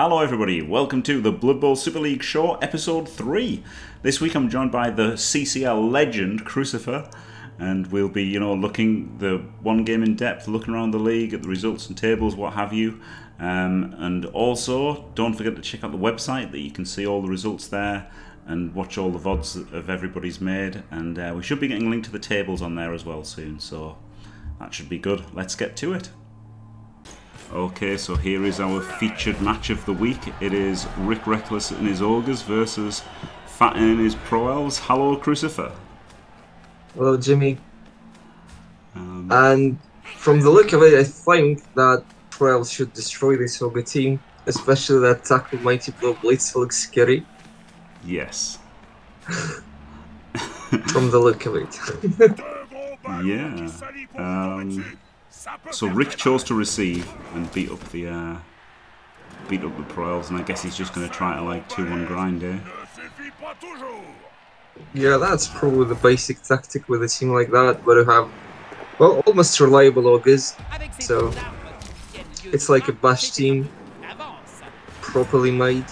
Hello everybody, welcome to the Blood Bowl Super League Show, episode 3. This week I'm joined by the CCL legend, Crucifer, and we'll be, you know, looking the one game in depth, looking around the league at the results and tables, what have you. Um, and also, don't forget to check out the website that you can see all the results there and watch all the VODs of everybody's made. And uh, we should be getting a link to the tables on there as well soon, so that should be good. Let's get to it. Okay, so here is our featured match of the week. It is Rick Wreckless and his Ogres versus Fatyn and his Pro Elves. Hello, Crucifer. Hello, Jimmy. Um, and from the look of it, I think that Pro Elves should destroy this Ogre team, especially that tackle Mighty Blow Blitz looks scary. Yes. from the look of it. yeah. Um, so Rick chose to receive and beat up the uh, beat up the Pro and I guess he's just going to try to like two-one grind, eh? Yeah, that's probably the basic tactic with a team like that, where you have well almost reliable ogres, so it's like a bash team properly made,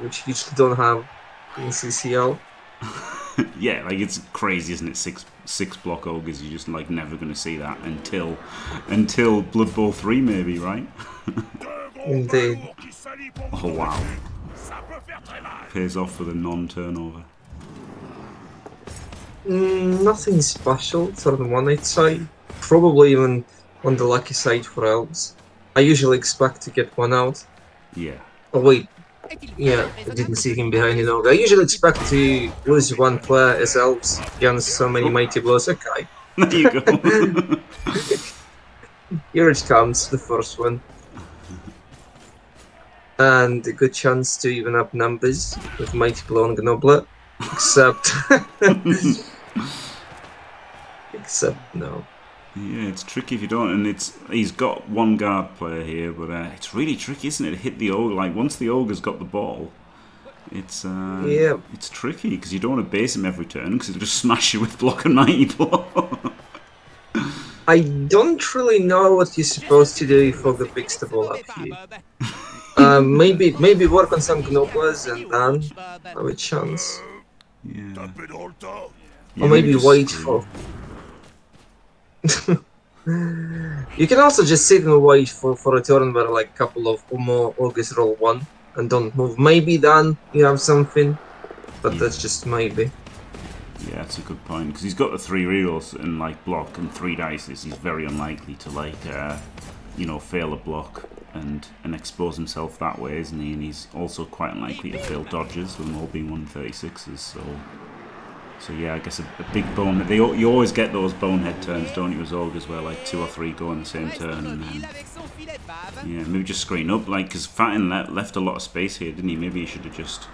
which you just don't have in CCL. yeah, like it's crazy, isn't it? Six six block ogres, you're just like never going to see that until until Blood Bowl three, maybe, right? Indeed. Oh wow. Pays off with a non-turnover. Mm, nothing special, sort of one I'd say. Probably even on the lucky side for elves. I usually expect to get one out. Yeah. Oh wait, yeah, I didn't see him behind the dog. I usually expect to lose one player as elves against so many mighty blows. Okay. There you go. Here it comes, the first one. And a good chance to even up numbers with Mighty Blow and Gnoblar. Except... Except no. Yeah, it's tricky if you don't, and it's he's got one guard player here, but uh, it's really tricky, isn't it? To hit the ogre like once the ogre's got the ball, it's uh, yeah, it's tricky because you don't want to base him every turn because he'll just smash you with block and mighty blow. I don't really know what you're supposed to do for the fix the ball up here. um, maybe maybe work on some Gnoblars and then have a chance. Yeah. Or maybe wait for you can also just sit and wait for, for a turn where like a couple of more ogres roll one and don't move. Maybe then you have something, but yeah. that's just maybe. Yeah, that's a good point because he's got the three rerolls and like block and three dices. He's very unlikely to like, uh, you know, fail a block and and expose himself that way, isn't he? And he's also quite unlikely to fail dodges with them all being 136s. So so yeah, I guess a, a big bone. They you always get those bonehead turns, don't you, as ogres, where like two or three go in the same turn, and then yeah, maybe just screen up, like because Fatyn le left a lot of space here, didn't he? Maybe he should have just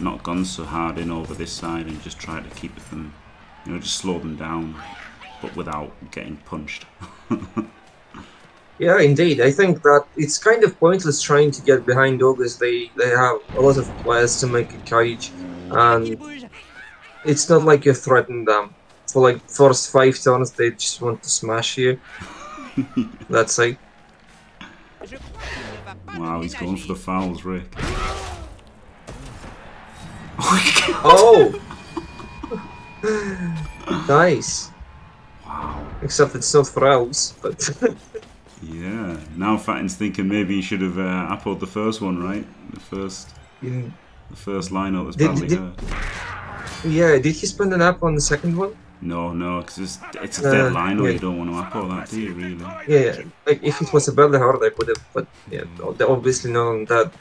not gone so hard in over this side and just tried to keep them, you know, just slow them down, but without getting punched. yeah, indeed. I think that it's kind of pointless trying to get behind ogres. They they have a lot of players to make a cage, and it's not like you threaten them. For like first five turns, they just want to smash you. That's it. Wow, he's going for the fouls, Rick. Oh! nice. Wow. Except it's not for elves, but... yeah, now Fatyn's thinking maybe he should have uh, appled the first one, right? The first... Yeah. The first lineup was badly did, hurt. Yeah, did he spend an app on the second one? No, no, because it's, it's a dead uh, line, or yeah. you don't want to app apple that, do you, really? Yeah, like if it was a badly hard, I would have, but yeah, obviously not on that.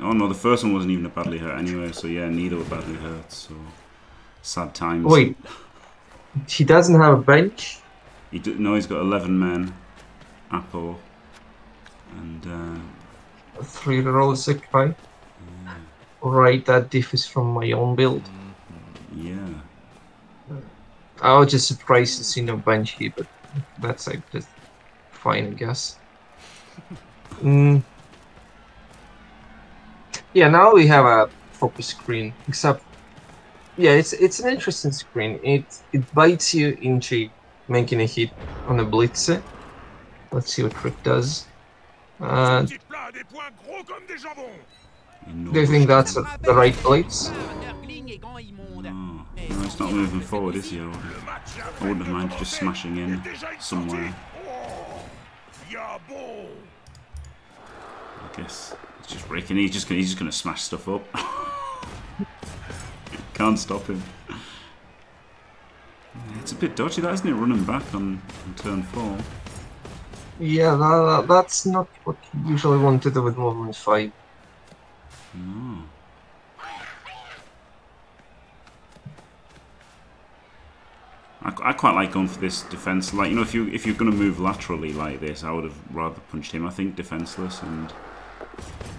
Oh no, the first one wasn't even a badly hurt anyway, so yeah, neither were badly hurt, so sad times. Wait, he doesn't have a bench? He do, no, he's got 11 men, Apple, and... Uh, Three rolls, okay. Right, that differs from my own build. Yeah. I was just surprised to see no bench here, but that's like just fine, I guess. Mm. Yeah, now we have a proper screen, except yeah, it's it's an interesting screen. It it bites you into making a hit on a blitzer. Let's see what Rick does. Uh, Do you think that's the right place? Oh, no, it's not moving forward, is he? I wouldn't have minded just smashing in somewhere. I guess it's just breaking. He's just gonna, he's just gonna smash stuff up. Can't stop him. It's a bit dodgy, that isn't it? Running back on, on turn four. Yeah, that, that's not what you usually want to do with movement five. No. I, I quite like going for this defense. Like you know, if you if you're going to move laterally like this, I would have rather punched him. I think defenseless and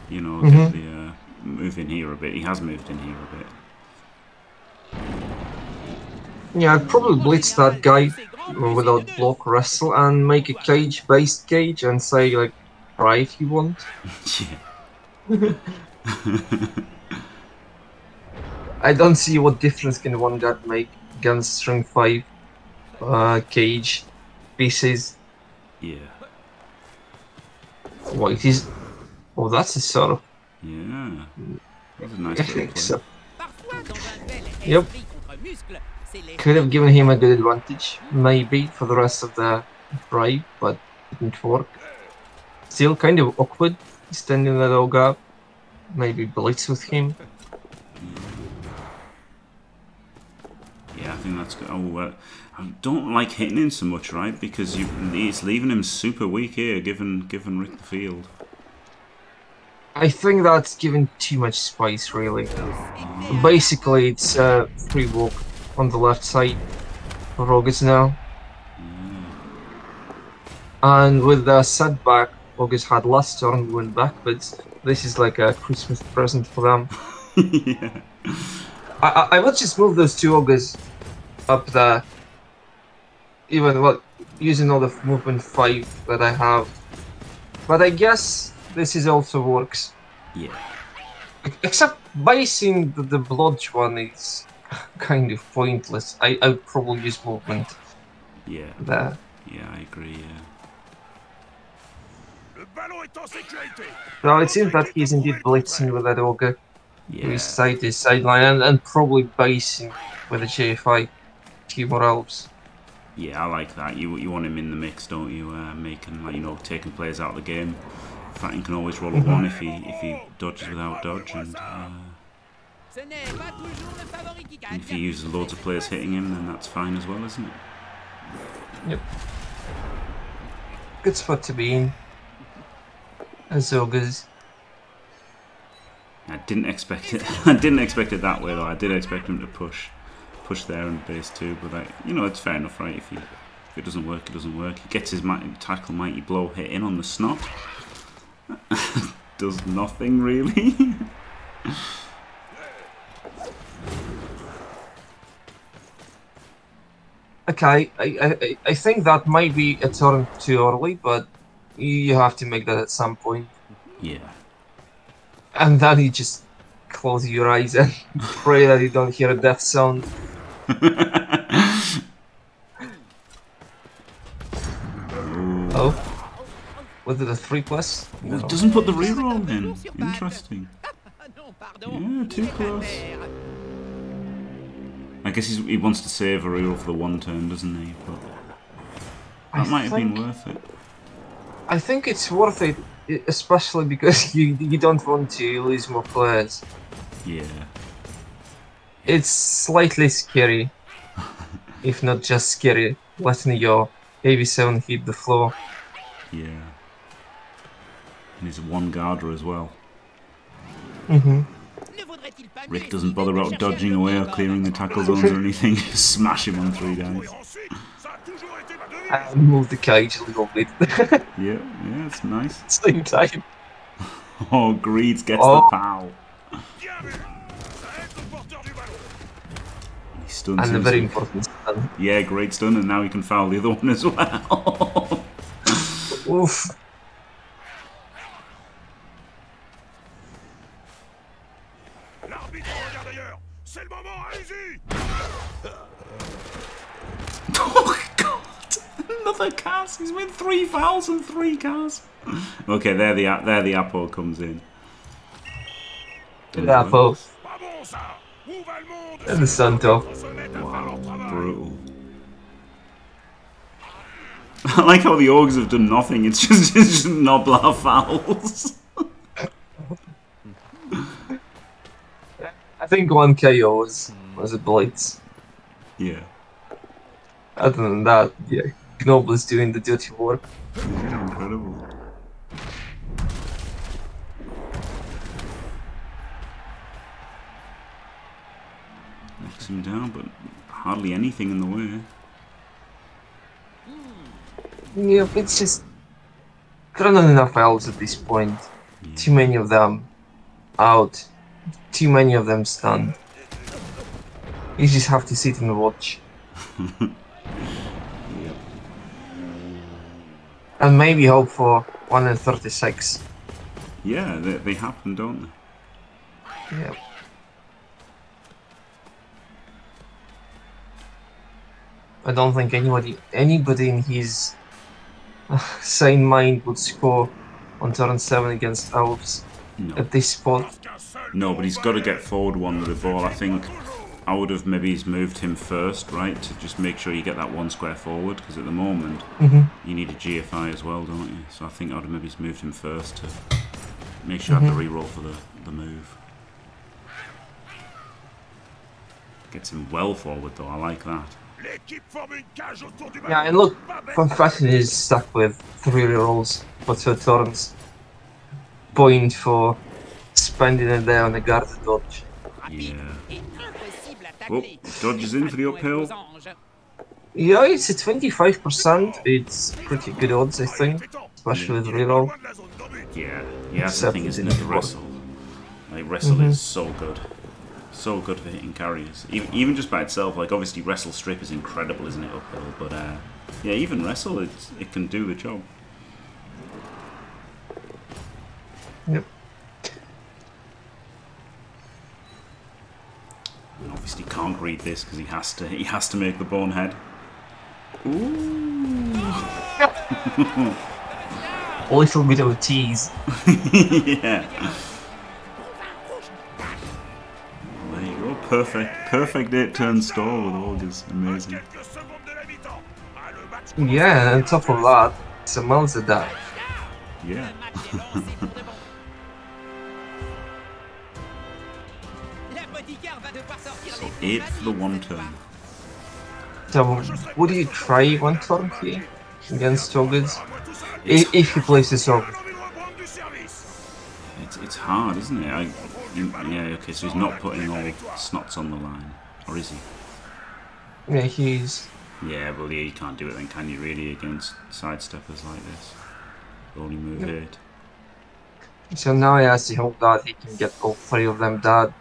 you know Mhm. the uh, move in here a bit. He has moved in here a bit. Yeah, I'd probably blitz that guy without block wrestle and make a cage based cage and say like try if you want. yeah. I don't see what difference can one guard make against string five uh, cage pieces. Yeah. What it is? Oh, that's a sort of. Yeah. That's a nice I think so. Yep. Could have given him a good advantage, maybe for the rest of the drive, but didn't work. Still kind of awkward standing that dog up. Maybe blitz with him. Yeah, I think that's good. Oh, uh, I don't like hitting him so much, right? Because you, it's leaving him super weak here, given given Rick the field. I think that's given too much space, really. Basically, it's a free walk on the left side for Ogres now. And with the setback Ogres had last turn, went backwards. This is like a Christmas present for them. yeah. I, I, I would just move those two Ogres up there. Even well, using all the movement 5 that I have. But I guess this is also works. Yeah. Except basing the, the blodge one is kind of pointless. I, I would probably use movement Yeah. there. Yeah, I agree. Yeah. So it seems that he's indeed blitzing with that ogre to Yeah. his side, his sideline, and, and probably basing with a GFI. Few more elves. Yeah, I like that. You you want him in the mix, don't you? Uh, making like you know taking players out of the game. Fatyn can always roll a Mhm. one if he if he dodges without dodge, and, uh, and if he uses loads of players hitting him, then that's fine as well, isn't it? Yep. Good spot to be in. I didn't expect it. I didn't expect it that way though. I did expect him to push, push there and base two, but like, you know, it's fair enough, right? If he, if it doesn't work, it doesn't work. He gets his mighty, tackle mighty blow hit in on the snot. Does nothing really. Okay, I, I, I think that might be a turn too early, but you have to make that at some point. yeah. And then you just close your eyes and pray that you don't hear a death sound. Oh. Was it a 3 plus? No. it doesn't put the reroll in. Interesting. Yeah, too close. I guess he's, he wants to save a reroll for the one turn, doesn't he? But I that might have been worth it. I think it's worth it, especially because you you don't want to lose more players. Yeah. It's slightly scary, if not just scary, letting your AV7 hit the floor. Yeah. And he's one guarder as well. hmm Rick doesn't bother about dodging away or clearing the tackle zones or anything. Just smash him on three guys. And move the cage a little bit Yeah, yeah, it's nice. same time. Oh, Greeds gets Oh. the pow. He stuns And a very important stun. Yeah, great stun, and now he can foul the other one as well. Oof. Le moment, allez-y god! Another cars. He's with three fouls and three cars. Okay, there the there the Apo comes in. Yeah, both. Pas bon ça Où va le monde And the Santo. On se met à faire leur travail Brutal. I like how the Ogres have done nothing. It's just, it's just Gnoblar fouls. I think one KO was, was a blitz. yeah. Other than that, yeah, Gnoblar is doing the dirty work. Incredible. Knocks him down, but hardly anything in the way. Yeah, it's just there are not enough elves at this point. Too many of them out. Too many of them stunned. You just have to sit and watch. And maybe hope for 1 in 36. Yeah, they, they happen, don't they? Yeah. I don't think anybody anybody in his sane mind would score on turn 7 against elves No. at this spot. Parce qu'un seul No, but he's got to get forward one with the ball. I think I would have maybe moved him first, right, to just make sure you get that one square forward. Because at the moment, hmm you need a GFI as well, don't you? So I think I would have maybe moved him first to make sure I have the reroll for the, the move. Gets him well forward though. I like that. L'équipe forme une cage autour du Yeah, and look. Confession is stuck with three rolls for two turns. Point for spending it there on the guard dodge. Yeah. Oh, dodges in for the uphill. Yeah, it's a 25%. It's pretty good odds, I think, especially with reroll. Loin de la zone d'embut. Yeah, yeah. That's the thing, isn't it? The wrestle, like wrestle Mhm. is so good, so good for hitting carriers. Even even just by itself, like obviously wrestle strip is incredible, isn't it? Uphill, but uh, yeah, even wrestle, it it can do the job. Yep. Obviously can't read this because he has to he has to make the bone head. Ooh. A little bit of a tease. yeah. There you go. Perfect. Perfect eight turn stall with Ogres. Amazing. Quelques secondes de la mi-temps. Ah, le match Yeah, and on top of that, it's a Malza die. Yeah. 8 for the one turn. So, would you try one turn here against Togged? If, if he plays his Togged. It's, it's hard, isn't it? I, yeah, okay, so he's not putting all snots on the line. Or is he? Yeah, he is. Yeah, well, yeah, you can't do it then, can you, really, against sidesteppers like this? Only move yep. 8. So now he has to hope that he can get all three of them dead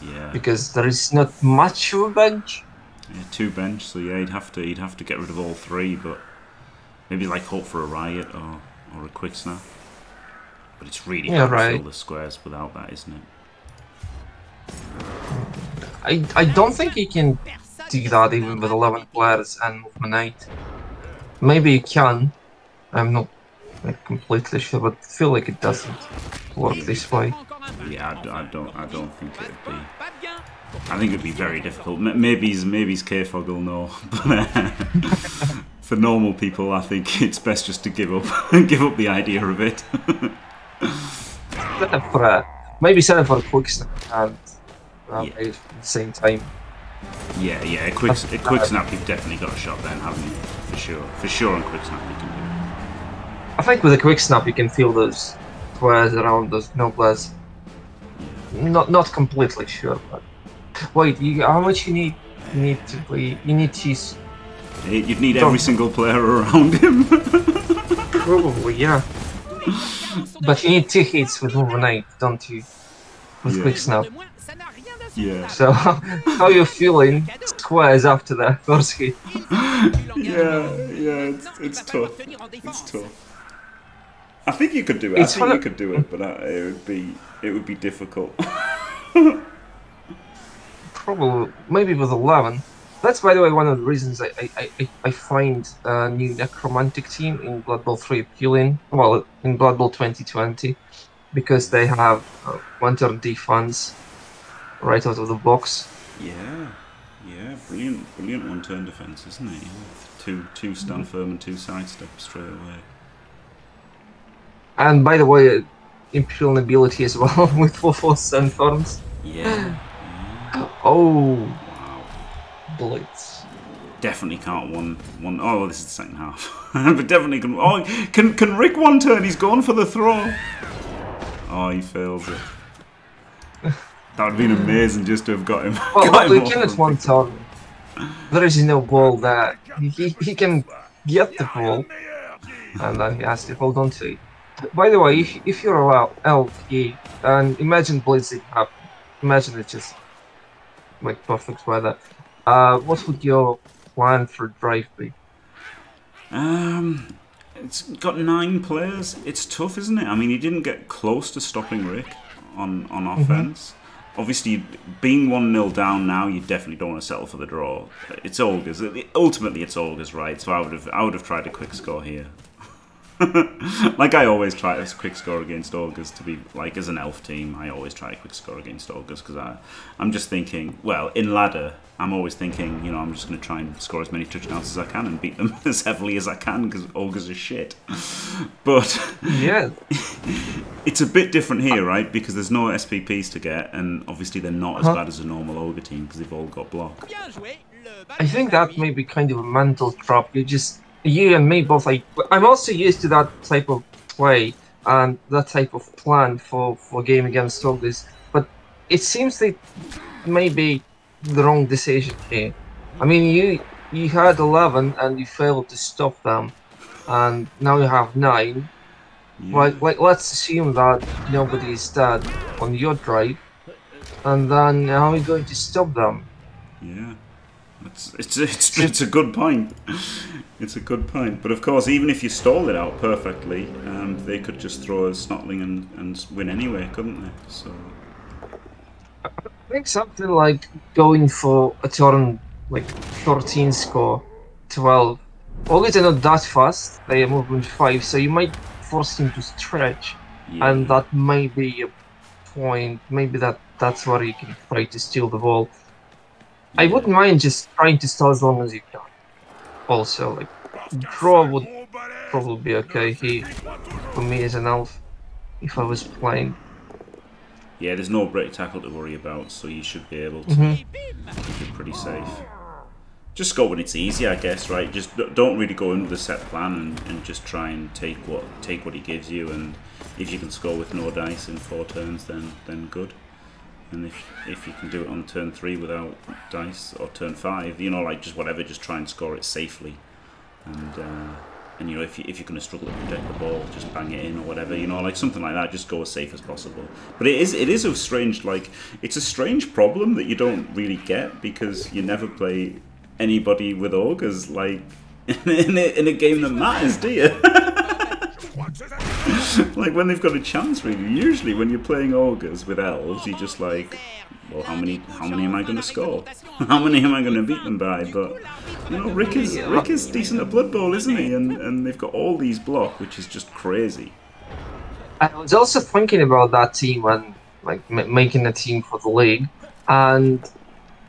yeah. because there is not much of a bench. Yeah, two bench, so yeah, he'd have to he'd have to get rid of all three, but maybe like hope for a riot or or a quick snap. But it's really Yeah, hard to fill the squares without that, isn't it? I, I don't think he can do that even with 11 players and movement 8. Maybe he can. I'm not like, completely sure, but I feel like it doesn't work this way. Encore un peu. Yeah, I, d- I don't I don't think it'd be. Pas de gain. I think it'd be very difficult. Maybe he's maybe he's K-Fog will know, but uh, for normal people, I think it's best just to give up give up the idea of it. For a, maybe set up for a quick snap and uh, Yeah. at the same time. yeah, yeah, a quick a quick snap, you've definitely got a shot then, haven't you? For sure, for sure, on quick snap you can do it. I think with a quick snap you can feel those squares around those nobles. Not not completely sure, but wait, you, how much you need? You need to play. You need cheese. You'd need every single player around him. Probably, yeah. But you need two hits with overnight, don't you? With Yeah. quick snap. De moins, ça n'a rien Yeah. So how you feeling? Squares after that first hit. yeah, yeah, it's, it's tough. It's tough. I think you could do it. It's I think you could do it, but uh, it would be it would be difficult. Probably maybe with eleven. That's by the way one of the reasons I I, I, I find a new necromantic team in Blood Bowl 3 appealing. Well, in Blood Bowl 2020, because they have uh, one turn defense right out of the box. Yeah, yeah, brilliant, brilliant one-turn defense, isn't it? Yeah, two, two stand firm and two sidestep straight away. And by the way, uh, Imperial Nobility as well with 4 4 Stand Firms. Yeah, Oh, wow. Blitz. Definitely can't one one. Oh, well, this is the second half, but definitely can. Oh, can can Rick one turn? He's gone for the throw. Oh, he fails it. That would have been amazing just to have got him. Well, got him we off can at one turn. There is no ball there. He, he, he can get the ball, and then he has to hold on to it. By the way, if, if you're a LP, and imagine blizzing happen, imagine it's just like perfect weather. Uh, what would your plan for drive be? Um, it's got nine players. It's tough, isn't it? I mean, he didn't get close to stopping Rick on on offense. Obviously, being one 0 down now, you definitely don't want to settle for the draw. It's Ogres. Ultimately, it's Ogres right. So I would have I would have tried a quick score here. like I always try a quick score against Ogres to be like as an elf team. I always try a quick score against Ogres because I, I'm just thinking. Well, in ladder, I'm always thinking. You know, I'm just going to try and score as many touchdowns as I can and beat them as heavily as I can because Ogres are shit. But Yeah, it's a bit different here, right? Because there's no SPPs to get, and obviously they're not as bad as a normal ogre team because they've all got block. Bien joué. Le ballon I think that may be kind of a mental trap. You just you and me both like. I'm also used to that type of play and that type of plan for for game against Ogres, but it seems that maybe the wrong decision here. I mean, you you had 11 and you failed to stop them, and now you have nine. Yeah. Like, like let's assume that nobody is dead on your drive, and then how are you going to stop them? Yeah, it's it's it's, it's a good point. It's a good point. But of course, even if you stall it out perfectly, um, they could just throw a snotling and, and win anyway, couldn't they? So I think something like going for a turn like 13 score, 12. Always are not that fast, they are movement 5, so you might force him to stretch, yeah, and that may be a point, maybe that that's where you can try to steal the ball. I wouldn't mind just trying to stall as long as you can. Also, like, draw would probably be okay here for me as an elf, if I was playing. Yeah, there's no break tackle to worry about, so you should be able to Mhm. Keep it pretty safe. Just go when it's easy, I guess, right? Just don't really go into the set plan and, and just try and take what take what he gives you. And if you can score with no dice in four turns, then then good. And if if you can do it on turn three without dice or turn five, you know, like just whatever, just try and score it safely. And uh, and you know, if you if you're going to struggle to protect the ball, just bang it in or whatever, you know, like something like that. Just go as safe as possible. But it is it is a strange like it's a strange problem that you don't really get because you never play anybody with ogres like in a, in a game that matters, do you? like when they've got a chance, really. Usually, when you're playing ogres with elves, you just like, well, how many how many am I going to score? how many am I going to beat them by? But you know, Rick is Rick is decent at Blood Bowl, isn't he? And and they've got all these block, which is just crazy. I was also thinking about that team and like making a team for the league, and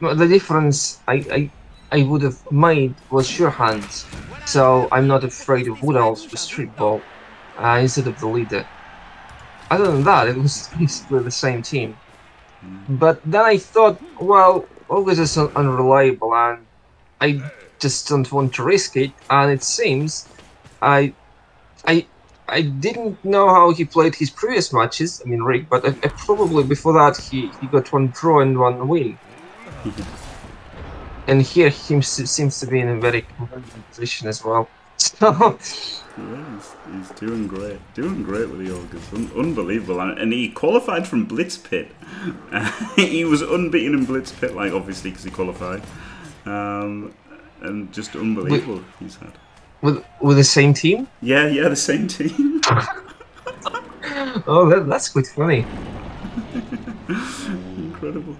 the difference I, I I would have made was sure hands, so I'm not afraid of wood elves with street ball uh, instead of the leader. Other than that, it was basically the same team. But then I thought, well, Ogres is un- unreliable, and I just don't want to risk it. And it seems I I I didn't know how he played his previous matches. I mean, Rick, but I, I probably before that he, he got one draw and one win. and here he seems to be in a very commanding position as well. So Yeah, he's, he's doing great, doing great with the ogres, Un- unbelievable, and, and he qualified from Blitz Pit. he was unbeaten in Blitz Pit, like obviously because he qualified, um, and just unbelievable he's had. with with the same team. Yeah, yeah, the same team. Oh, that, that's quite funny. Incredible.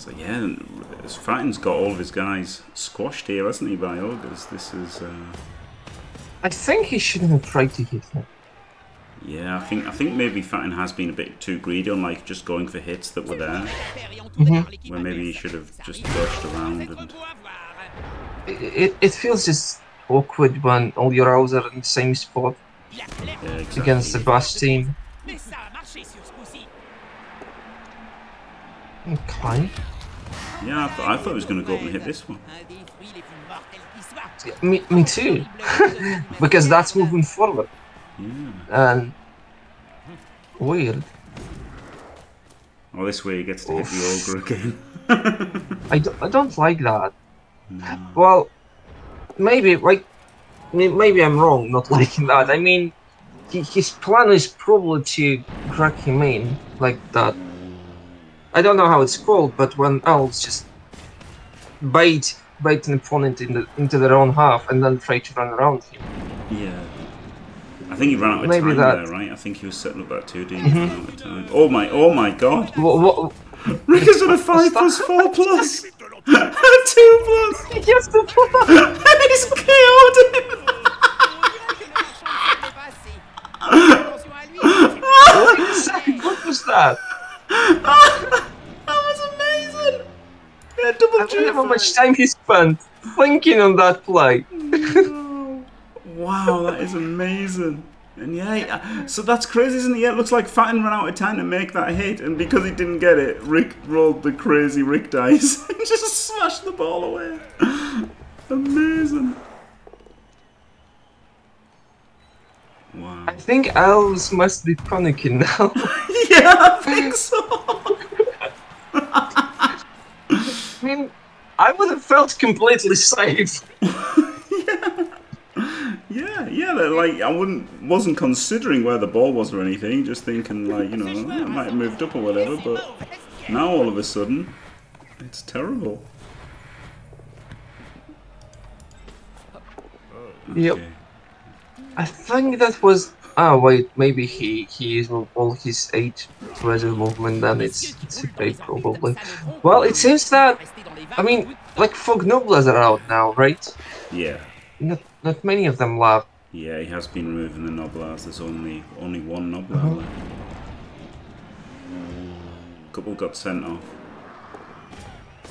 So yeah, Fatyn's got all of his guys squashed here, hasn't he, by Ogres? This is, uh, I think he shouldn't have tried to hit him. yeah, I think I think maybe Fatyn has been a bit too greedy on like just going for hits that were there, where maybe he should have just dodged around and It, it, it feels just awkward when all your rows are in the same spot yeah, exactly. against the Bash team. Okay. Yeah, I, th- I thought he was going to go up and hit this one. Un des fruits les plus mortels qui soient. Yeah, Me, me too. because that's moving forward. Yeah. And weird. Oh, this way he gets to hit the ogre again. I, do, I don't like that. Well, maybe like maybe I'm wrong not liking that. I mean, his plan is probably to drag him in like that. I don't know how it's called, but when elves just bait bait an opponent in the, into their own half and then try to run around him. Yeah. I think he ran out of Maybe time that- Mm-hmm. there, right? I think he was setting up that 2D and he ran out of time. Oh my, oh my god! What, what, Rick is on a 5 plus 4 plus! 2 plus! he to pull up. He's killed him! Attention à lui. Wait a second, what was that? That was amazing! Yeah, double I wonder how much time he spent thinking on that play. Wow, that is amazing. And yeah, so that's crazy, isn't it? Yeah, it looks like Fatyn ran out of time to make that hit, and because he didn't get it, Rick rolled the crazy Rick dice and just smashed the ball away. Amazing. Wow. I think elves must be panicking now. Yeah, I think so. I mean, I would have felt completely safe. Yeah, yeah, they're like I wouldn't wasn't considering where the ball was or anything, just thinking like, you know, I might have moved up or whatever, but now all of a sudden it's terrible. Yep. I think that was. Oh wait, maybe he he used all his eight treasure movement. Then it's it's okay probably. Well, it seems that I mean, like Fog Gnoblars are out now, right? Yeah. Not not many of them left. Yeah, he has been removing the Gnoblars. There's only only one Gnoblar Uh-huh. left. couple got sent off.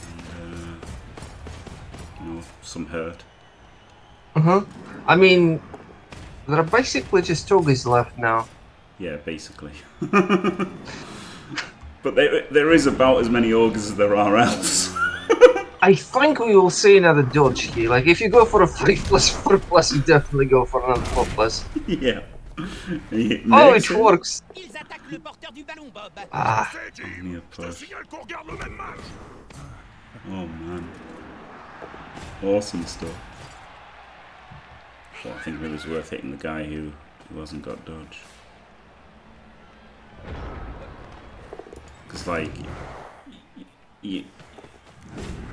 And, uh, you know, some hurt. Uh huh. I mean, there are basically just Togas left now. Yeah, basically. but there, there is about as many ogres as there are elves. I think we will see another dodge here. Like, if you go for a 5 plus 4 plus, you definitely go for another 4 plus. yeah. He Oh, makes it works! Ils attaquent le porteur du ballon, Bob. Ah, C'est Jim. Only a Je te push. signale qu'on regarde le même match. Oh man. Awesome stuff. Well, I think it was worth hitting the guy who, who hasn't got dodge. Because, like, y-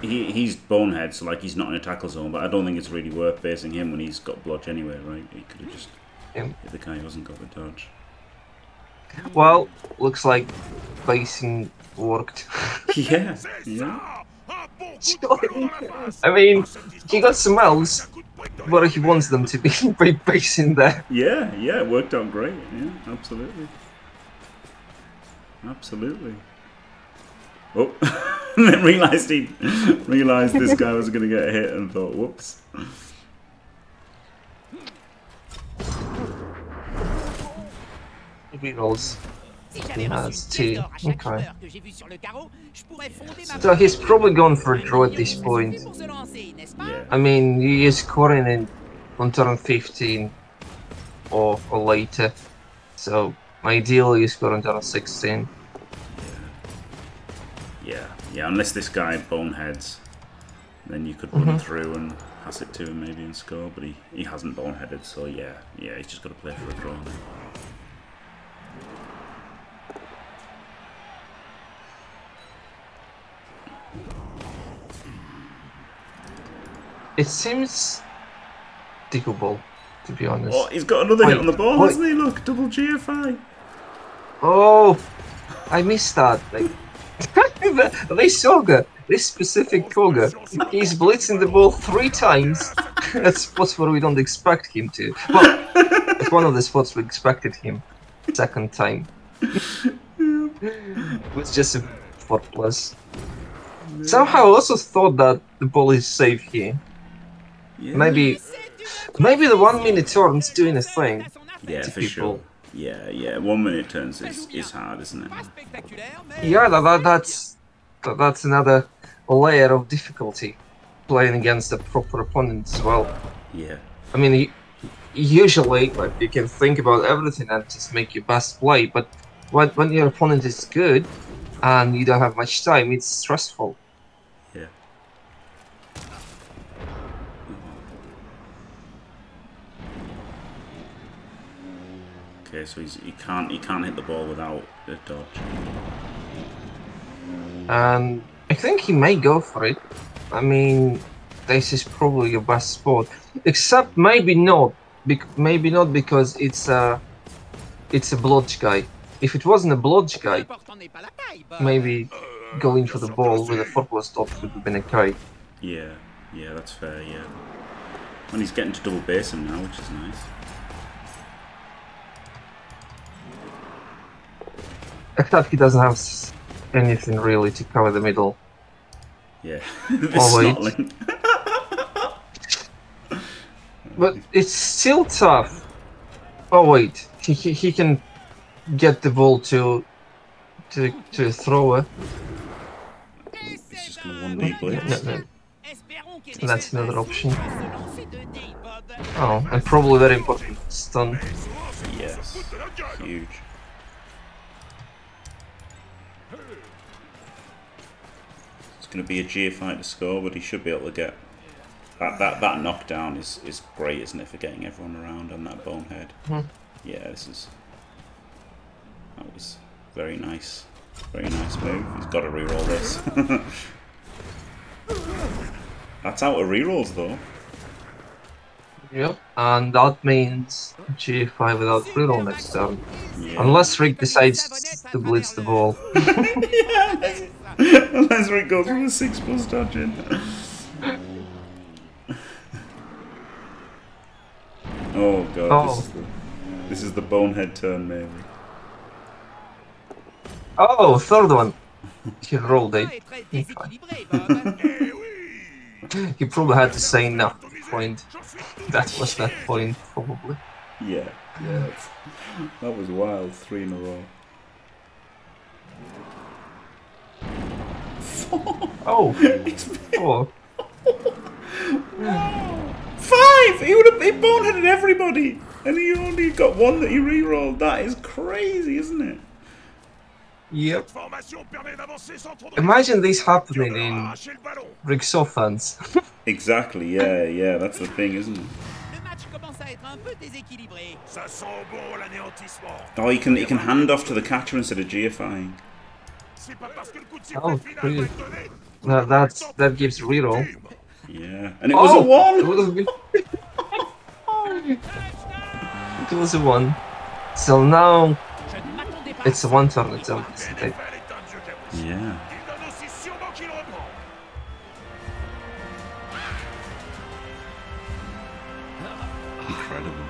he, he's bonehead, so like he's not in a tackle zone, but I don't think it's really worth basing him when he's got blodge anyway, right? He could have just Yeah. hit the guy who hasn't got the dodge. well, looks like basing worked. yeah, yeah. ça Un bon coup de ballon dans la face. I mean, he got some elves, Un coup de brique dans but he wants them to be by basing there. Yeah, yeah, it worked out great. Yeah, absolutely. Absolutely. Oh, and then realised he realised this guy was going to get hit and thought, whoops. Si j'avais He has two. d'or à chaque Okay. joueur que j'ai vu sur le carreau, je pourrais fonder ma So he's probably gone for a draw at this point. pour se lancer, n'est-ce pas Yeah. I mean, he is scoring in on turn 15 or, or later. So, ideally, he's scoring on turn 16. Yeah, yeah. Unless this guy boneheads, then you could run mm-hmm. through and pass it to him maybe and score. But he, he hasn't boneheaded, so yeah, yeah. He's just got to play for a draw now. It seems diggable, to be honest. Oh, he's got another hit on the ball, wait. hasn't he? Look, double GFI. Oh, I missed that. Like, this Soga, this specific Koga, he's blitzing the ball three times at spots where we don't expect him to. Well, it's one of the spots we expected him. Second time. it was just a 4 plus. Somehow I also thought that the ball is safe here. Yeah. Maybe maybe the one minute turn's doing a thing. Yeah, to for people. sure. Yeah, yeah. One minute turns is, is hard, isn't it? Pas spectaculaire, mais Yeah, that, that, that's that, that's another layer of difficulty playing against a proper opponent as well. Yeah. I mean, usually like you can think about everything and just make your best play, but when when your opponent is good and you don't have much time, it's stressful. Yeah. Okay, so he's, he can't he can't hit the ball without a dodge. And I think he may go for it. I mean, this is probably your best spot, except maybe not. Maybe not because it's a it's a blodge guy. If it wasn't a blodge guy, l'important n'est pas la taille, Bob. maybe going for the ball with a plus stop would have been okay. Yeah, yeah, that's fair. Yeah. And he's getting to double base him now, which is nice. Except he doesn't have anything really to cover the middle. Yeah. this Oh, wait. snotling. But it's still tough. Oh wait, he, he, he can get the ball to to to a thrower. Et He's just gonna one D bon blitz. No, no. Espérons That's another option. de se lancer de dés, Bob. Oh, and probably very important stun. Yes. Huge. Going to be a GFI to score, but he should be able to get that. That that knockdown is is great, isn't it, for getting everyone around on that bonehead? Hmm. Yeah, this is. That was very nice. Very nice move. He's got to reroll this. That's out of rerolls though. Yep. And that means G5 without reroll next turn. Yeah. Unless Rick decides to blitz the ball. Unless Rick goes with a six plus dodging. oh god, Oh. This, is the, this is the bonehead turn, maybe. Oh, third one. He rolled it. est très déséquilibré, Bob. Oui He probably had to say enough point. That was that point, probably. Yeah, yeah, that was wild. Three in a row. Oh, four. Oh. Five! He would have he boneheaded everybody, and he only got one that he re-rolled. That is crazy, isn't it? Yep. Formation permet d'avancer sans trop de Imagine this happening in Arracher le ballon. Rick's offense. Exactly. Yeah, yeah. That's the thing, isn't it? Le match commence à être un peu déséquilibré. Ça sent bon l'anéantissement. Oh, you can you can hand off to the catcher instead of GFIing. Oh, sifflet final pretty. va être donné. that, that's, that gives reroll. Yeah, and it was a oh! one. would have been- it was a one. So now Je ne m'attendais pas. it's a one turn. It's a, it's En a- effet, l'état de jeu qu'elle Yeah. Il donne aussi sûrement qu'il reprend. Incredible.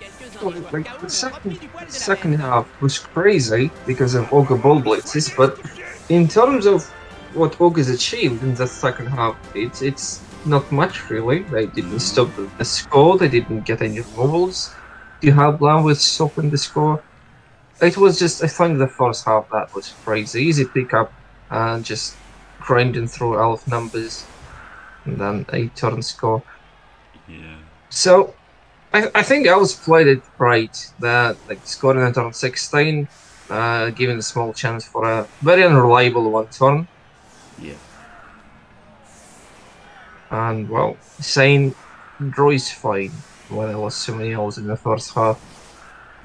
J'espère que l'éponge magique de cet apothicaire est chargée à bloc. Quelques-uns Well, like, the second, repris du poil de la second half was crazy because of Ogre ball blitzes, but in terms of what Ogre's achieved in the second half, it's it's not much really. They didn't stop the, the score, they didn't get any removals. You have one with stopping the score. It was just, I think, the first half that was crazy. Easy pickup and just grinding through all of numbers, and then a turn score. Yeah. So, I, I think I was played it right. That like scoring a turn 16, uh, giving a small chance for a very unreliable one turn, Yeah. and well, saying draw is fine when there was so many holes in the first half.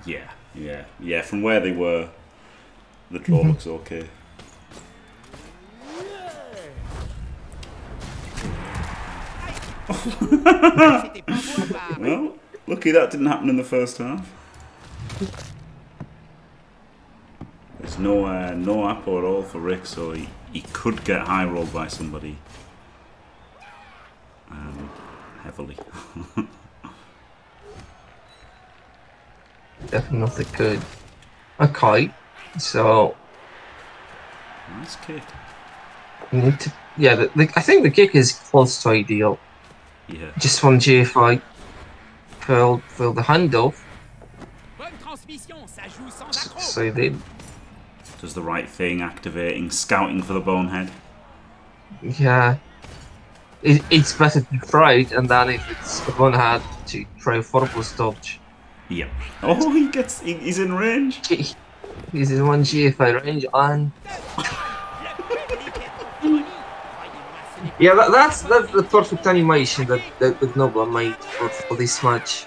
Yeah. Yeah. Yeah. From where they were, the draw looks okay. C'était pas beau à voir. Well, lucky that didn't happen in the first half. There's no uh, no apple at all for Rick, so he, he could get high rolled by somebody. Um, heavily. Definitely could. Okay, so nice kick. we need to. Yeah, the, the, I think the kick is close to ideal. Yeah. Just one GFI. Fill, fill the handle. Bonne transmission, ça joue sans s- accroc. So they, Does the right thing, activating, scouting for the bonehead. yeah. It, it's better to try it, and then if it's one hand to try a forward dodge. Yep. Oh, he gets. He, he's in range. He- He's in one GFI range, and yeah, that, that's that's the perfect animation that that, that Gnoblar made for, for this match.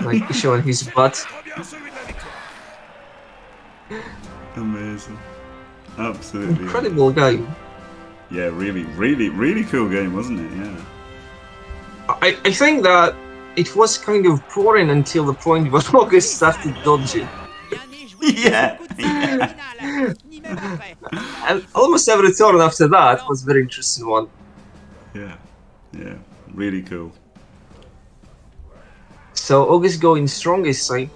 Like showing his butt. Très bien celui de la victoire. Amazing. Absolutely. Incredible game. Yeah, really, really, really cool game, wasn't it? Yeah. I, I think that it was kind of boring until the point where August started dodging. Rien n'est Yeah, jusqu'au coup de sifflet final, ni même après. And almost every turn after that was very interesting one. Yeah. Yeah. Really cool. So August going strongest side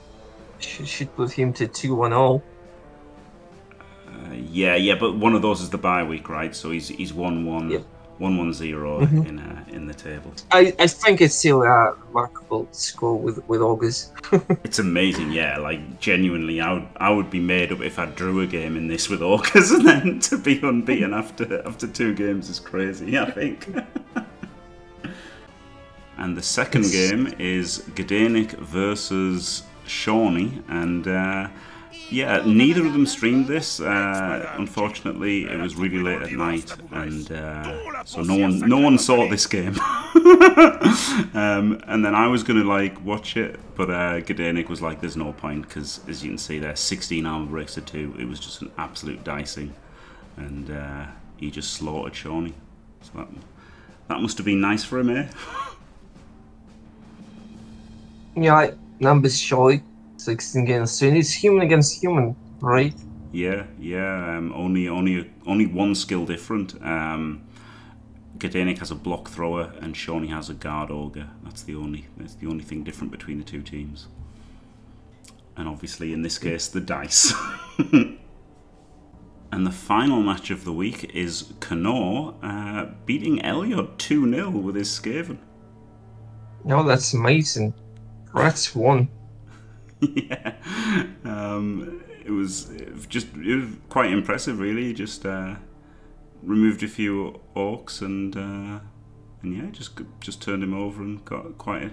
should, should put him to 2 1 0. Uh, yeah, yeah, but one of those is the bye week, right? So he's he's one one, Yep. One one zero Mhm. in uh, in the table. I, I think it's still a remarkable score with, with August. It's amazing, yeah. Like genuinely, I would I would be made up if I drew a game in this with Orcas, and then to be unbeaten after after two games is crazy. I think. and the second game is Gdanik versus Shawnee, and uh, yeah, neither of them streamed this. Uh, unfortunately, it was really late at night, and uh, so no one no one saw this game. um, and then I was gonna like watch it, but uh, was like, "There's no point," because as you can see, there 16 armor breaks to two. It was just an absolute dicing, and uh, he just slaughtered Shawnee. So that that must have been nice for him, eh? Yeah, numbers show it 16 against 2. It's human against human, right? Yeah, yeah. Um, only, only, only one skill different. Um, has a block thrower, and Shawnee has a guard ogre. That's the only. That's the only thing different between the two teams. And obviously, in this case, the dice. and the final match of the week is Cknoor uh, beating Eliod 2 0 with his Skaven. No, that's amazing. Rats won. yeah, um, it was just it was quite impressive, really. Just uh, removed a few orcs and uh, and yeah, just just turned him over and got quite a,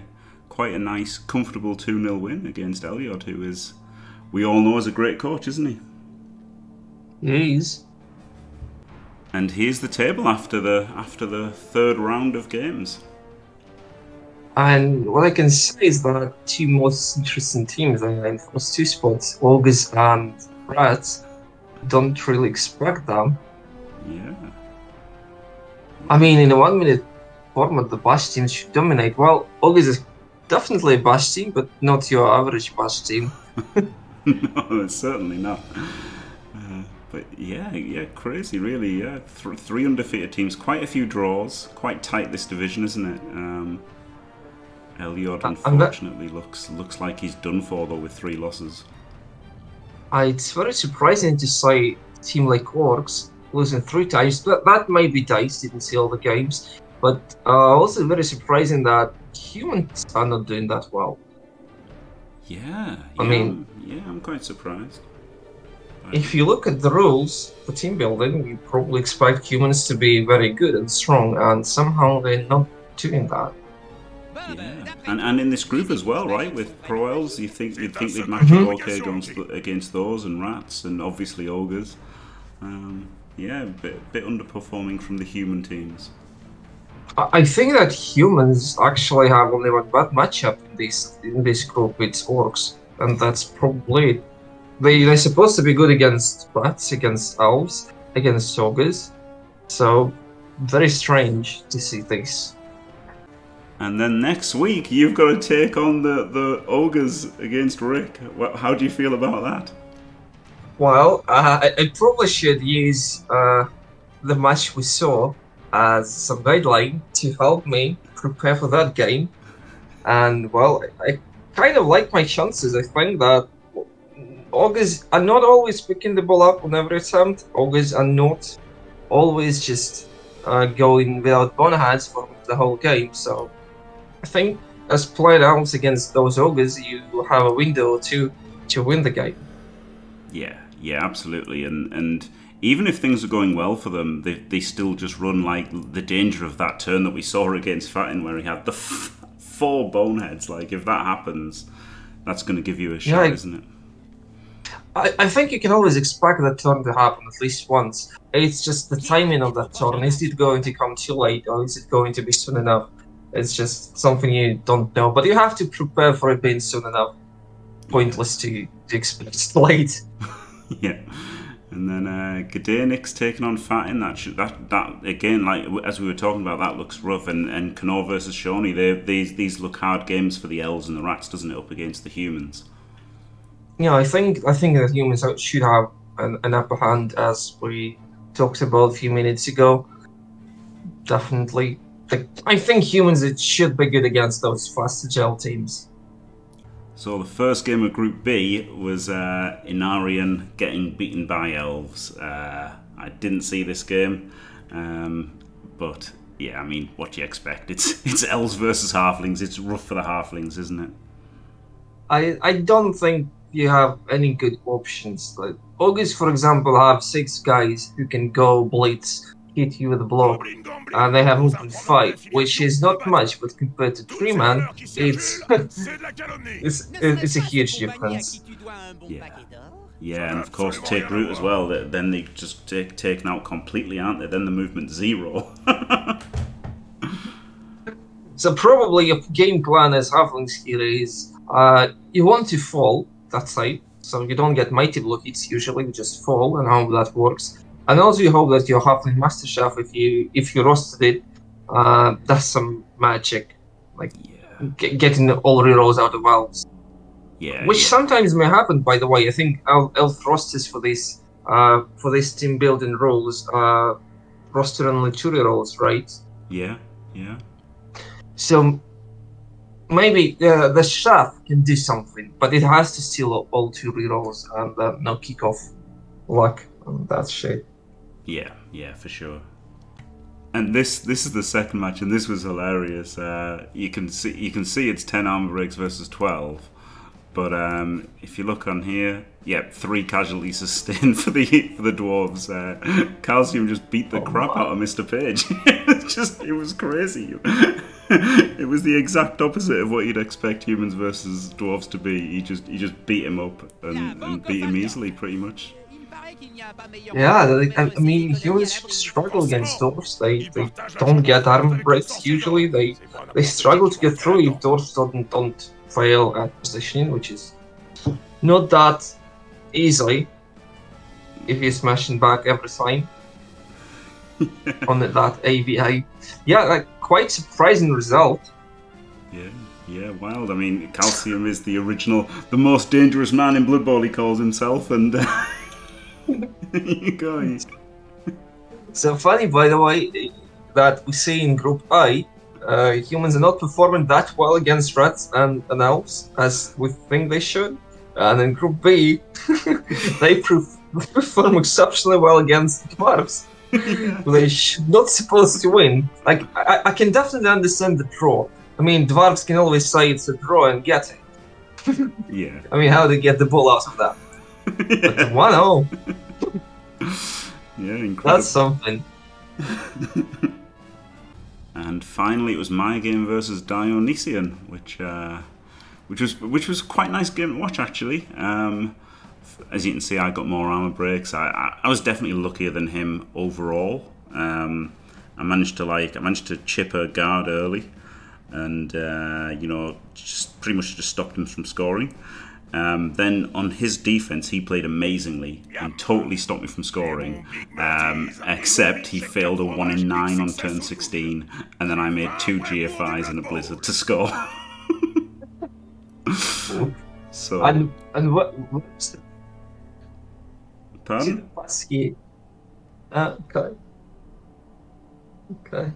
quite a nice, comfortable two 0 win against Eliod, who is we all know is a great coach, isn't he? He is. And here's the table after the after the third round of games. And what I can say is that two most interesting teams in the first two spots, August and Rats, don't really expect them. Yeah, I mean, in a one minute format, the Bash teams should dominate. Well, August is definitely a Bash team, but not your average Bash team. no, certainly not. Uh, but yeah, yeah, crazy, really. Yeah, Th- three undefeated teams, quite a few draws, quite tight this division, isn't it? Um, That- unfortunately, looks looks like he's done for though with three losses. Uh, it's very surprising to see a team like Orcs losing three times. That, that might be dice, didn't see all the games. But uh, also very surprising that humans are not doing that well. Yeah, I yeah, mean- yeah, I'm quite surprised. If you look at the rules for team building, you probably expect humans to be very good and strong, and somehow they're not doing that. Bon, ben, Yeah, and and in this group as well, right? With sont Proels, you think you'd think they'd match up okay against against those and rats, and obviously ogres. Um, yeah, a bit bit underperforming from the human teams. I I think that humans actually have only one bad matchup in this in this group with orcs, and that's probably it. They they're supposed to be good against rats, against elves, against ogres, so very strange to see this. And then next week, you've got to take on the, the ogres against Rick. How do you feel about that? Well, uh, I, probably should use uh, the match we saw as some guideline to help me prepare for that game. And well, I, I kind of like my chances. I think that ogres are not always picking the ball up on every attempt. Ogres are not always just uh, going without boneheads for the whole game. So I think as played out against those ogres, you have a window or two to win the game. Yeah, yeah, absolutely. And and even if things are going well for them, they, they still just run like the danger of that turn that we saw against Fatyn, where he had the f- four boneheads. Like if that happens, that's going to give you a shot, Yeah, isn't it? I, I think you can always expect that turn to happen at least once. It's just the timing of that turn. Is it going to come too late or is it going to be soon enough? It's just something you don't know. But you have to prepare for it being soon enough. Pointless to, to expect late. yeah. And then uh, Gdanik's taking on Fat Fatyn. That that that again, like as we were talking about, that looks rough. And and Cknoor versus Shawnee, they these these look hard games for the elves and the rats, doesn't it? Up against the humans. Yeah, I think I think that humans should have an, an upper hand, as we talked about a few minutes ago. Definitely, like, I think humans it should be good against those fast agile teams. So the first game of Group B was uh, Inarian getting beaten by elves. Uh, I didn't see this game, um, but yeah, I mean, what do you expect? It's it's elves versus halflings. It's rough for the halflings, isn't it? I I don't think you have any good options. Like August, for example, have six guys who can go blitz, hit you with a block, and they have movement five, which is not much, but compared to treeman, it's C'est de la calomnie. it's it's a huge pour compagnie à difference. qui tu dois un bon Yeah. Yeah, and of course take root as well. Th- Then they just take taken out completely, aren't they? Then the movement zero. So probably your game plan as halflings here is uh, you want to fall that side, so you don't get mighty block hits usually, you just fall and how that works. And also you hope that your halfling master chef, if you if you roasted it, uh, does some magic, like yeah, g- getting all rerolls out of elves. yeah, Which yeah. sometimes may happen, by the way. I think elf, elf rosters for this uh, for this team building rules uh, roster only two rerolls, right? yeah, yeah. So maybe uh, the chef can do something, but it has to steal all- all two rerolls and uh, no kickoff luck and that shit. Yeah, yeah, for sure. And this this is the second match, and this was hilarious. Uh, you can see you can see it's ten armor breaks versus twelve, but um, if you look on here, yeah, three casualties sustained for the for the dwarves. Uh, Calcium just beat the Oh, crap wow. out of Mister Page. it's just it was crazy. it was the exact opposite of what you'd expect humans versus dwarves to be. He just he just beat him up and, and beat him easily, pretty much. Yeah, like, I, I mean, humans à la bonne struggle against dwarves. They, they don't get armor breaks usually. They they struggle to get through if dwarves don't, don't fail at positioning, which is not that easily if you're smashing back every time on that AVI. Yeah, like quite surprising result. Yeah, yeah, wild. I mean, Calcium is the original, the most dangerous man in Blood Bowl, he calls himself, and uh, you. So funny, by the way, that we see in Group I, uh, humans are not performing that well against rats and, and elves as we think they should. And in Group B, they perform exceptionally well against dwarves. they should not supposed to win. Like I, I can definitely understand the draw. I mean, dwarves can always say it's a draw and get it. Yeah. I mean, how do they get the ball out of that? But 1-0, yeah, incredible. that's something. And finally, it was my game versus Dionysian, which uh, which was which was quite a nice game to watch actually. Um, as you can see, I got more armor breaks. I, I, I was definitely luckier than him overall. Um, I managed to like I managed to chip a guard early, and uh, you know just pretty much just stopped him from scoring. Um, then on his defense, he played amazingly and totally stopped me from scoring. Um, except he failed a one in nine on turn 16, and then I made two GFIs and a blizzard to score. so And and what? what's the- Pardon? Passki. Uh, okay. Okay.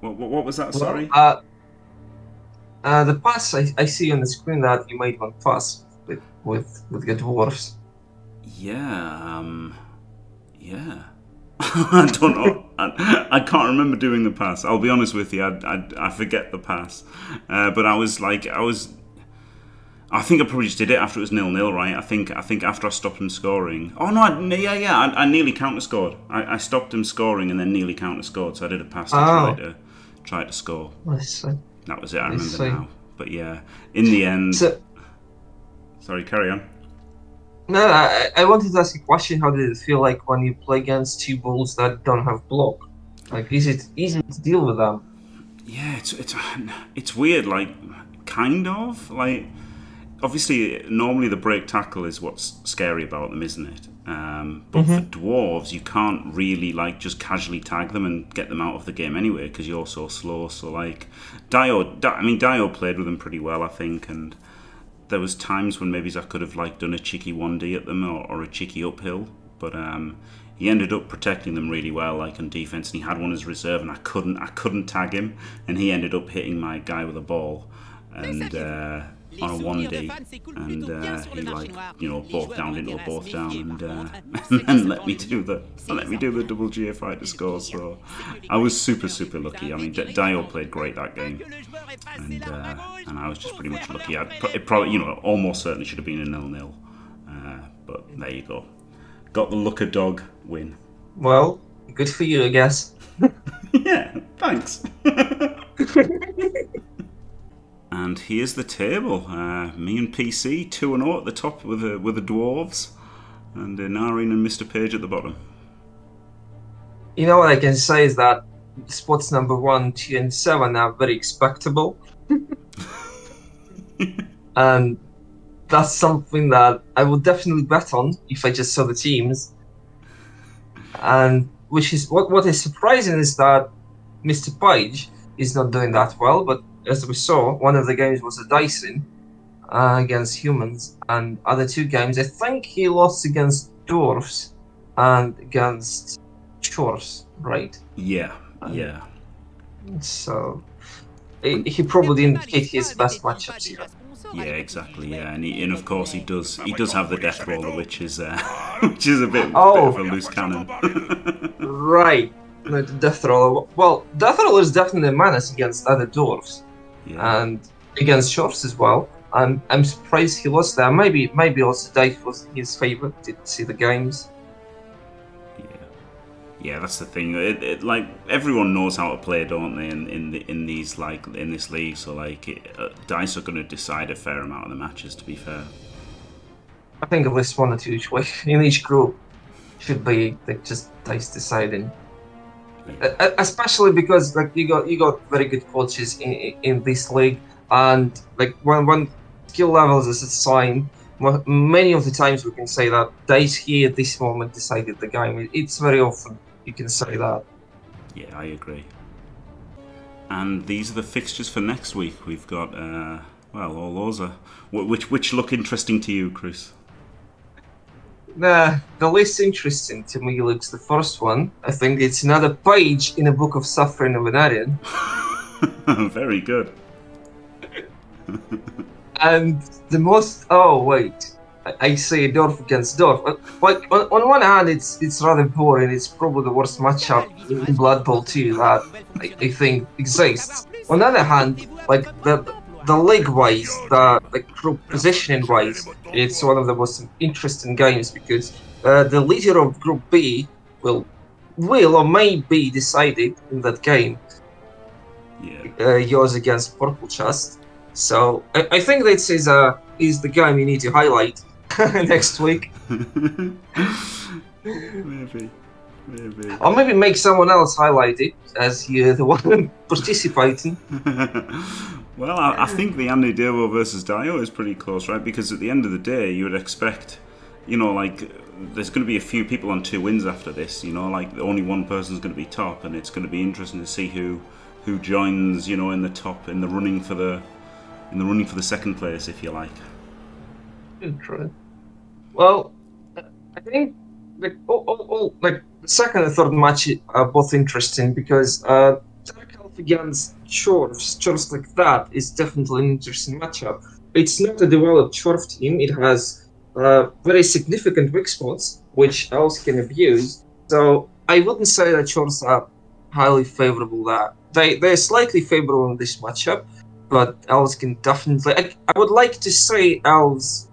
What, what, what was that? Well, Sorry. uh, uh, the pass I, I see on the screen that you made one pass with with with the dwarfs. Yeah, um, yeah. I don't know. I, I can't remember doing the pass. I'll be honest with you. I, I, I forget the pass. Uh, but I was like, I was. I think I probably just did it after it was nil nil, right? I think I think after I stopped him scoring. Oh no, I, yeah, yeah. I, I nearly counter scored. I, I stopped him scoring and then nearly counter scored. So I did a pass to try Oh. to try to score. I see. That was it. I remember now. But yeah, in the end. So Sorry, carry on. no, I, I wanted to ask a question. How did it feel like when you play against two bulls that don't have block? Like, is it easy to deal with them? Yeah, it's it's it's weird. Like, kind of like. Obviously, normally the break tackle is what's scary about them, isn't it? Um, but for dwarves, you can't really like just casually tag them and get them out of the game anyway because you're so slow. So like, Dio, Di- I mean, Dio played with them pretty well, I think, and there was times when maybe I could have like done a cheeky one D at them or, or a cheeky uphill, but um, he ended up protecting them really well, like on defense, and he had one as reserve, and I couldn't I couldn't tag him, and he ended up hitting my guy with a ball, and uh, on a one D, and uh, he like you know both down into a both down, and uh, and then let me do the let me do the double GFI to score. So I was super super lucky. I mean, D- Dio played great that game and uh, and I was just pretty much lucky. I it probably you know almost certainly should have been a nil nil, uh, but there you go. Got the Looker dog win. Well, good for you, I guess. yeah, thanks. and here's the table. Uh, me and PC two and zero at the top with the with the dwarves, and uh, Nareen and Mr Page at the bottom. You know what I can say is that spots number one, two, and seven are very expectable. and that's something that I would definitely bet on if I just saw the teams. And which is what what is surprising is that Mr. Page is not doing that well, but as we saw, one of the games was a Dyson uh, against humans, and other two games, I think he lost against dwarfs and against Chorfs, right? Yeah, yeah. So he he probably didn't hit his best matchups here. Yeah, exactly. Yeah, and, he, and of course he does. He does have the death roller, which is uh, which is a bit, Oh. bit of a loose cannon. Right. No, the Death Roller. Well, Death Roller is definitely a menace against other dwarves yeah, and against Chorfs as well. And I'm surprised he lost there. Maybe maybe also Dave was his favorite. Didn't see the games. yeah, yeah. That's the thing. It, it, like everyone knows how to play, don't they? In in, the, in these like in this league, so like it, uh, dice are going to decide a fair amount of the matches. To be fair. I think at least one or two each way in each group should be like just dice deciding. Uh, especially because like you got you got very good coaches in in- this league, and like when when skill levels is assigned, many of the times we can say that dice here at this moment decided the game. It's very often you can say that. Yeah, I agree. And these are the fixtures for next week. We've got, uh, well, all those are. Which which look interesting to you, Chris? The the least interesting to me looks the first one. I think it's another page in a book of suffering of an Aryan. Very good. And the most oh wait, I, I say Dorf against Dorf. Uh, Like on, on one hand, it's it's rather boring. It's probably the worst matchup in Blood Bowl 2 that I, I think exists. On the other hand, like the the league wise, the like group positioning wise, it's one of the most interesting games because uh, the leader of Group B will will or may be decided in that game Yeah. uh, yours against Purple Chest. So I, I think this is uh, is the game you need to highlight next week, maybe. Maybe. or maybe make someone else highlight it as you're the one participating. Well, I, I think the Andy Devo versus Dio is pretty close, right? Because at the end of the day, you would expect, you know, like there's going to be a few people on two wins after this. You know, like only one person's going to be top, and it's going to be interesting to see who who joins. You know, in the top in the running for the in the running for the second place, if you like. True. Well, I think like all, all, all like the second and third match are both interesting because uh, Against Chorfs, just like that, is definitely an interesting matchup. It's not a developed Chorf team. It has uh, very significant weak spots which Elves can abuse. So I wouldn't say that Chorfs are highly favorable there. They they're slightly favorable in this matchup, but Elves can definitely. I, I would like to say Elves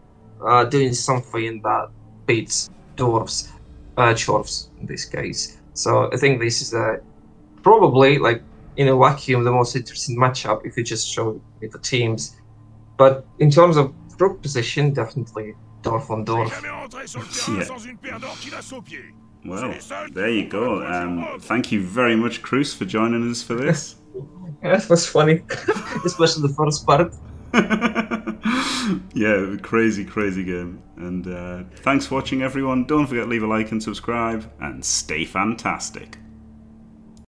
uh, doing something that beats dwarves, uh, dwarves in this case. So I think this is a probably like in a vacuum the most interesting matchup if you just show me the teams. But in terms of group position, definitely dwarf on dwarf. Jamais rentré sur le terrain Yeah. sans une paire d'orquilas aux pieds. Well, there you go. Um, thank you very much, Cruz, for joining us for this. Yeah, it was funny, especially the first part. yeah, crazy, crazy game. And uh, thanks for watching, everyone. Don't forget to leave a like and subscribe, and stay fantastic.